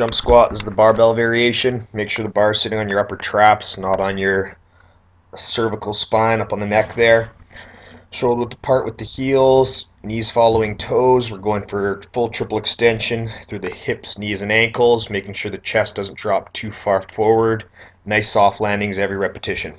Jump squat is the barbell variation. Make sure the bar is sitting on your upper traps, not on your cervical spine up on the neck there. Shoulder width apart with the heels, knees following toes. We're going for full triple extension through the hips, knees, and ankles, making sure the chest doesn't drop too far forward. Nice soft landings every repetition.